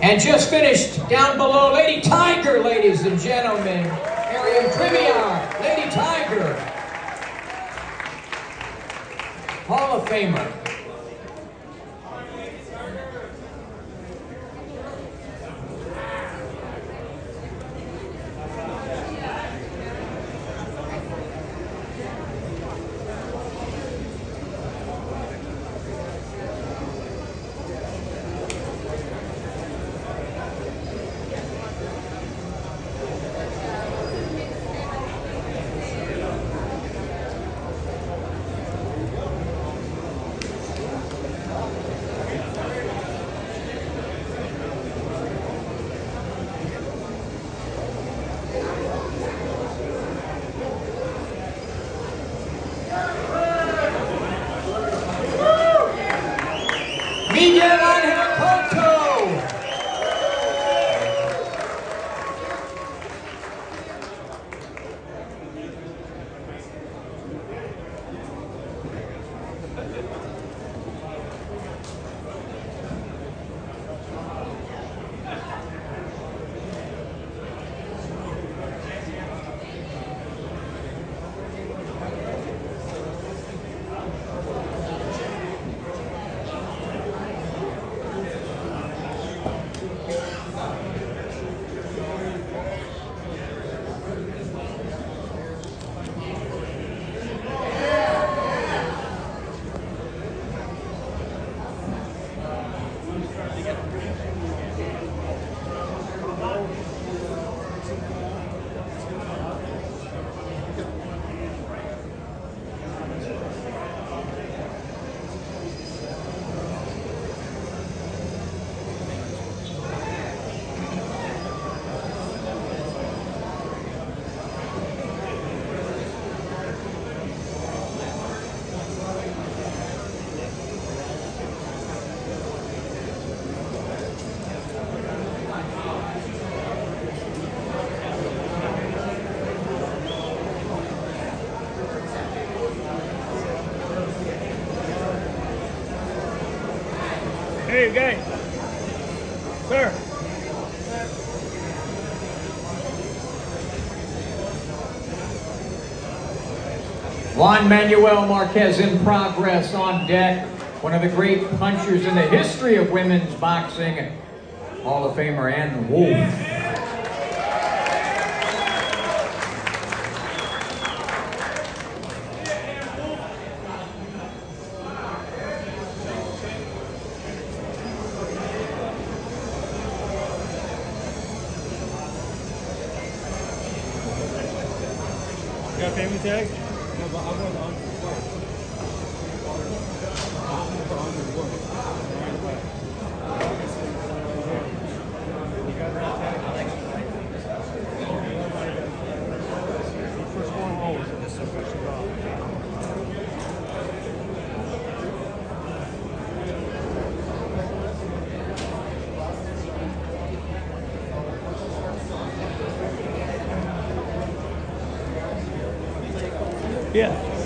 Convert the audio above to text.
And just finished down below, Lady Tyger, ladies and gentlemen. Marian Trimiar, Lady Tyger. Hall of Famer. Miguel Hey, guys. Sir. Juan Manuel Marquez in progress on deck. One of the great punchers in the history of women's boxing. Hall of Famer Ann Wolfe. Got a family tag? No, but I'm going on. Yeah.